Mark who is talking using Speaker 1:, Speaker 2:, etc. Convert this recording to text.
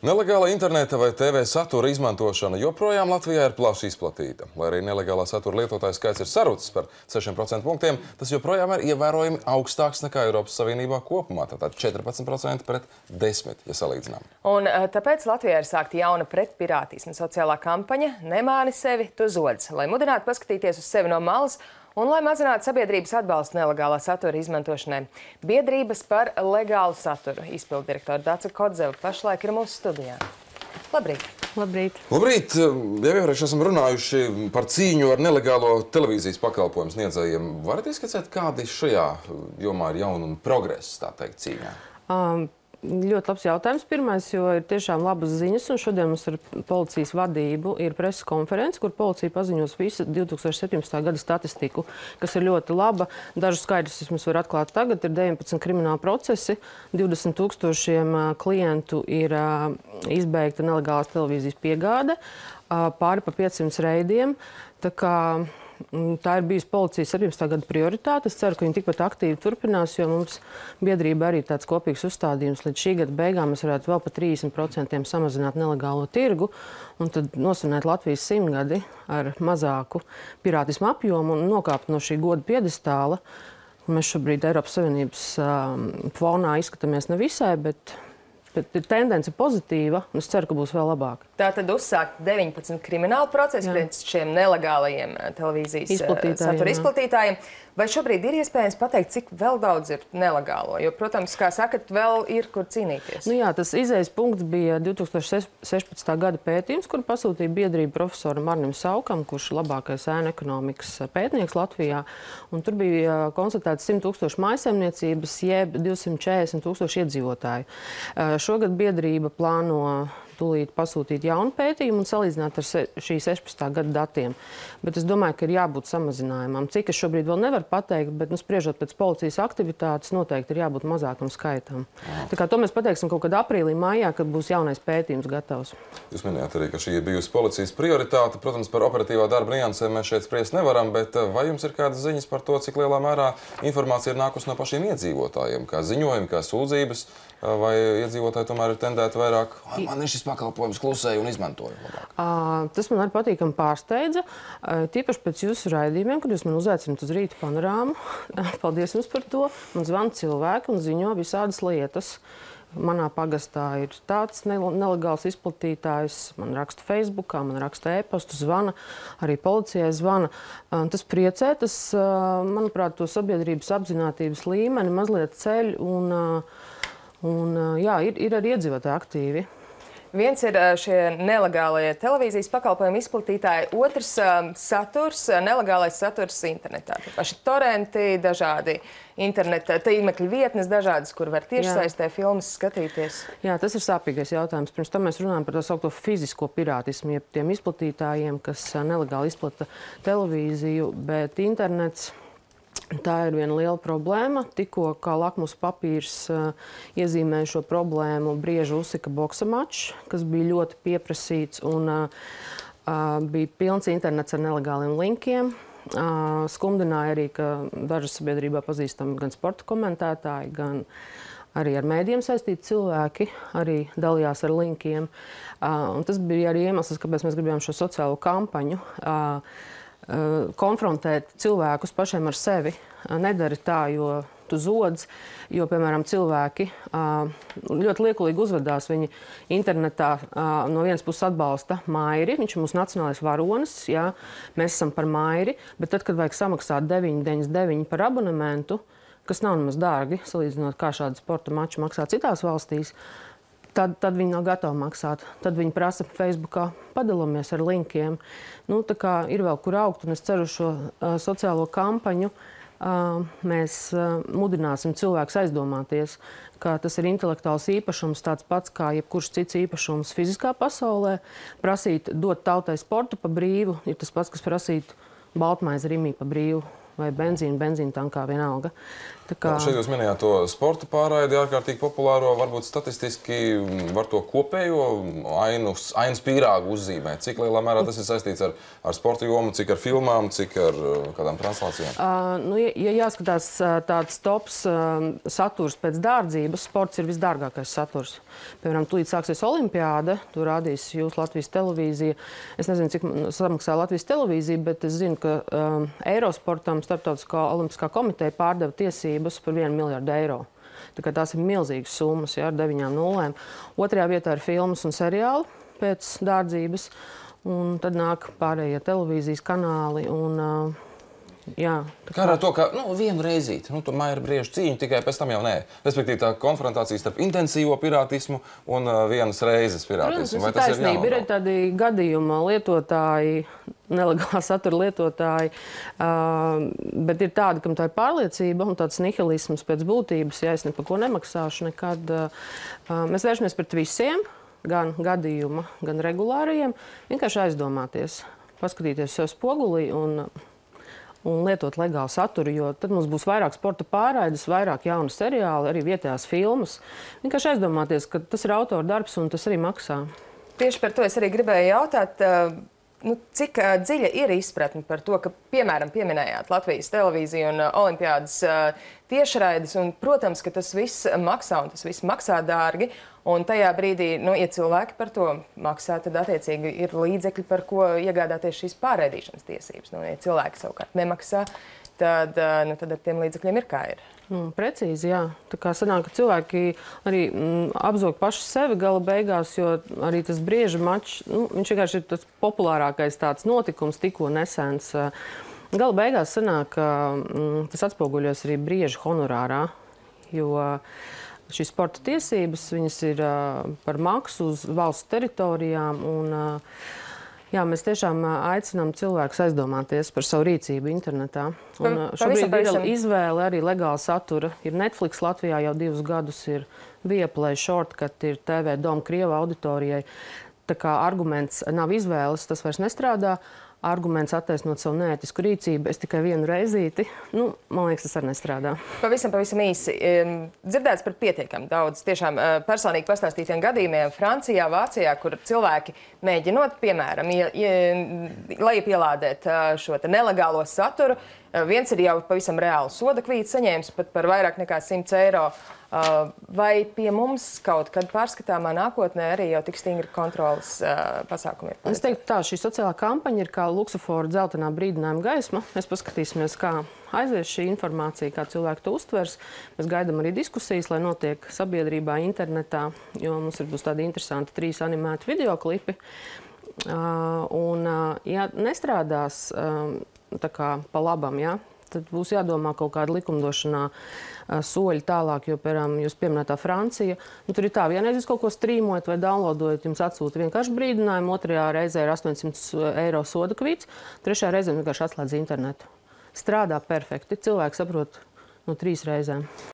Speaker 1: Nelegāla interneta vai TV satura izmantošana joprojām Latvijā ir plaši izplatīta. Lai arī nelegālā satura lietotāju skaits ir sarucis par 6% punktiem, tas joprojām ir ievērojami augstāks nekā Eiropas Savienībā kopumā. Tātad 14% pret 10%, ja salīdzinām.
Speaker 2: Un eh, tāpēc Latvijā ir sākta jauna pretpirātisma sociālā kampaņa Nemāni sevi, tu zods, lai mudinātu paskatīties uz sevi no malas un lai mazinātu sabiedrības atbalstu nelegālā satura izmantošanai. Biedrības par legālu saturu izpildu direktora Daca Kodzeva pašlaik ir mūsu studijā. Labrīt!
Speaker 3: Labrīt!
Speaker 1: Labrīt! Jau iepriekš esam runājuši par cīņu ar nelegālo televīzijas pakalpojumu sniedzējiem. Varat izskatīt, kādi šajā jomā ir jauni un progress, tā teikt, cīņā?
Speaker 3: Um, Ļoti labs jautājums. Pirmais, jo ir tiešām labas ziņas. Šodien mums ar policijas vadību ir preses konference, kur policija paziņos visu 2017. gada statistiku, kas ir ļoti laba. Dažus skaidrus es jums varu atklāt tagad. Ir 19 krimināli procesi, 20 tūkstošiem klientu ir izbeigta nelegālās televīzijas piegāde, pāri pa 500 reidiem. Tā kā tā ir bijusi policijas 17. gada prioritāte. Es ceru, ka viņi tikpat aktīvi turpinās, jo mums biedrība arī tāds kopīgs uzstādījums. Līdz šī gada beigām mēs varētu vēl par 30% samazināt nelegālo tirgu un tad nosvinēt Latvijas simtgadi ar mazāku pirātismu apjomu un nokāpt no šī goda piedestāla. Mēs šobrīd Eiropas Savienības um, fonā izskatāmies nevisai, bet Bet tendence ir pozitīva, un es ceru, ka būs vēl labāk.
Speaker 2: Tā tad uzsākt 19 kriminālu procesu pret šiem nelegālajiem eh, televīzijas eh, izplatītājiem, satura izplatītājiem. Vai šobrīd ir iespējams pateikt, cik vēl daudz ir nelegālo? Jo, protams, kā sakat, vēl ir kur cīnīties.
Speaker 3: Nu jā, tas izējas punkts bija 2016. gada pētījums, kur pasūtīja biedrība profesoram Marnim Saukam, kurš ir labākais ēna ekonomikas pētnieks Latvijā. Un tur bija konstatēts 100 tūkstoši maisaimniecības, jeb 240 tūkstoši iedzīvotāju. Šogad biedrība plāno tūlīt pasūtīt jaunu pētījumu un salīdzināt ar se, šī 16. gada datiem. Bet es domāju, ka ir jābūt samazinājumam. Cik es šobrīd vēl nevaru pateikt, bet nu, spriežot pēc policijas aktivitātes, noteikti ir jābūt mazākam skaitam. Tā kā to mēs pateiksim kaut kad aprīlī, maijā, kad būs jaunais pētījums gatavs.
Speaker 1: Jūs minējāt arī, ka šī ir bijusi policijas prioritāte. Protams, par operatīvā darba niansēm mēs šeit spriest nevaram, bet eh, vai jums ir kādas ziņas par to, cik lielā mērā informācija ir nākusi no pašiem iedzīvotājiem, kā ziņojumi, kā sūdzības? vai iedzīvotāji tomēr ir tendēti vairāk, man ir šis pakalpojums klusēju un izmantoju labāk?
Speaker 3: Tas man arī patīkami pārsteidza. Tīpaši pēc jūsu raidījumiem, kad jūs man uzaicināt uz rīta panorāmu. Paldies jums par to. Man zvana cilvēki un ziņo visādas lietas. Manā pagastā ir tāds nelegāls izplatītājs. Man raksta Facebook, man raksta e-pastu, zvana, arī policijai zvana. Tas priecē, tas, manuprāt, to sabiedrības apziņotības līmeni mazliet ceļ. Un, Un, jā, ir, ir arī iedzīvotāji aktīvi.
Speaker 2: Viens ir šie nelegālie televīzijas pakalpojumu izplatītāji, otrs saturs, nelegālais saturs internetā. Tā paši torrenti, dažādi interneta tīmekļa vietnes, dažādas, kur var tiešsaistē filmas skatīties.
Speaker 3: Jā, tas ir sāpīgais jautājums. Pirms tam mēs runājam par tā saukto fizisko pirātismu, jeb tiem izplatītājiem, kas nelegāli izplata televīziju, bet internets Tā ir viena liela problēma. Tikko kā lakmus papīrs uh, iezīmēja šo problēmu, brieži uzsika boxa mačs, kas bija ļoti pieprasīts un uh, uh, bija pilns internets ar nelegāliem linkiem. Skumdināja arī, ka daži sabiedrībā pazīstami gan sporta komentētāji, gan arī ar mēdījiem saistīti cilvēki arī dalījās ar linkiem. Uh, tas bija arī iemesls, kāpēc mēs gribējām šo sociālo kampaņu. Uh, Eh, konfrontēt cilvēkus pašiem ar sevi. Eh, nedari tā, jo tu zodz, jo, piemēram, cilvēki eh, ļoti liekulīgi uzvedās. Viņi internetā no vienas puses atbalsta mairi, viņš ir mūsu nacionālais varonis, jā, mēs esam par mairi, bet tad, kad vajag samaksāt 9,99 par abonementu, kas nav nemaz dārgi, salīdzinot, kā šādi sporta mači maksā citās valstīs, tad, tad viņi nav gatavi maksāt. Tad viņi prasa Facebookā, padalāmies ar linkiem. Nu, ir vēl kur augt, un es ceru šo uh, sociālo kampaņu. Uh, mēs mudināsim cilvēkus aizdomāties, ka tas ir intelektuāls īpašums, tāds pats kā jebkurš cits īpašums fiziskā pasaulē. Prasīt, dot tautai sportu pa brīvu, ir tas pats, kas prasīt baltmaizi Rimī pa brīvu vai benzīna, benzīna tankā vienalga.
Speaker 1: Kā... Šeit jūs minējāt to sporta pārraidi, ārkārtīgi populāro. Varbūt statistiski var to kopējo ainu, ainu pīrāgu uzzīmēt. Cik lielā mērā tas ir saistīts ar, ar sporta jomu, cik ar filmām, cik ar kādām translācijām?
Speaker 3: Uh, nu, ja, ja jāskatās tāds tops uh, saturs pēc dārdzības, sports ir visdārgākais saturs. Piemēram, tūlīt sāksies olimpiāda, tur rādīs jūs Latvijas televīzija. Es nezinu, cik samaksā Latvijas televīzija, bet es zinu, ka um, Eirosportam Startautiskā olimpiskā komiteja pārdeva tiesības par 1 miljardu eiro. Tās ir milzīgas summas, ja, ar 9 nulēm. Otrajā vietā ir filmas un seriāli pēc dārdzības, un tad nāk pārējie televīzijas kanāli. Un, uh, Jā,
Speaker 1: kā ar to, ka nu, vienu reizi nu, māja ir brīvs cīņa, tikai pēc tam jau nē. Respektīvi, tā konfrontācija starp intensīvo pirātismu un uh, vienas reizes pirātismu.
Speaker 3: Protams, tas ir taisnība. Ir, tādi gadījumi, lietotāji, nelegāli satura lietotāji, uh, bet ir tādi, kam tā ir pārliecība un tāds nihilisms pēc būtības, ja es ne par ko nemaksāšu nekad. Uh, mēs vēršamies pret visiem, gan gadījuma, gan regulārajiem, vienkārši aizdomāties, paskatīties sev spogulī un un lietot legālu saturu, jo tad mums būs vairāk sporta pārraides, vairāk jaunu seriālu, arī vietējās filmas. Vienkārši aizdomāties, ka tas ir autora darbs un tas arī maksā.
Speaker 2: Tieši par to es arī gribēju jautāt. Nu, cik uh, dziļa ir izpratne par to, ka, piemēram, pieminējāt Latvijas televīziju un uh, Olimpiādas uh, tiešraides, un, protams, ka tas viss maksā un tas viss maksā dārgi. Un tajā brīdī, nu, ja cilvēki par to maksā, tad attiecīgi ir līdzekļi, par ko iegādāties šīs pārraidīšanas tiesības. Nu, ja cilvēki savukārt nemaksā, tad, nu, tad ar tiem līdzekļiem ir kā ir.
Speaker 3: Nu, precīzi, jā. Tā kā sanāk, ka cilvēki arī mm, apzog paši sevi gala beigās, jo arī tas brieža mačs, nu, viņš vienkārši ir tas populārākais tāds notikums tikko nesens. Gala beigās sanāk, ka mm, tas atspoguļos arī brieža honorārā, jo šīs sporta tiesības ir uh, par maksu uz valsts teritorijām. Un, uh, Jā, mēs tiešām aicinām cilvēkus aizdomāties par savu rīcību internetā. Un, šobrīd ir izvēle arī legāla satura. Ir Netflix Latvijā jau divus gadus, ir Vieplay, Shortcut, ir TV Doma Krieva auditorijai. Tā kā arguments nav izvēles, tas vairs nestrādā arguments attaisnot savu neētisku rīcību. Es tikai vienu reizīti, nu, man liekas, tas arī nestrādā.
Speaker 2: Pavisam, pavisam īsi. Dzirdēts par pietiekami daudz tiešām eh, personīgi pastāstītiem gadījumiem Francijā, Vācijā, kur cilvēki mēģinot, piemēram, lejupielādēt eh, šo nelegālo saturu, viens ir jau pavisam reāli soda kvīts saņēmis pat par vairāk nekā 100 eiro. Uh, vai pie mums kaut kad pārskatāmā nākotnē arī jau tik stingri kontrolas uh, pasākumi ir?
Speaker 3: Es teiktu, tā šī sociālā kampaņa ir kā luksofora dzeltenā brīdinājuma gaisma. Mēs paskatīsimies, kā aizies šī informācija, kā cilvēki to uztvers. Mēs gaidām arī diskusijas, lai notiek sabiedrībā, internetā, jo mums ir būs tādi interesanti trīs animēti videoklipi. Uh, un, uh, ja nestrādās uh, kā pa labam, ja, tad būs jādomā kaut kāda likumdošanā soļi tālāk, jo, piemēram, jūs pieminētā Francija, nu, tur ir tā, vienreiz jūs kaut ko strīmojat vai downloadojat, jums atsūta vienkārši brīdinājumu, otrajā reizē ir 800 eiro soda kvīts, trešajā reizē vienkārši atslēdz internetu. Strādā perfekti, cilvēki saprot no trīs reizēm.